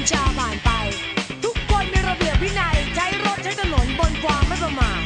วิชาบานไป ทุกคนมีระเบียบวินัยใช้รถใช้ถนนบนความไม่ประมาท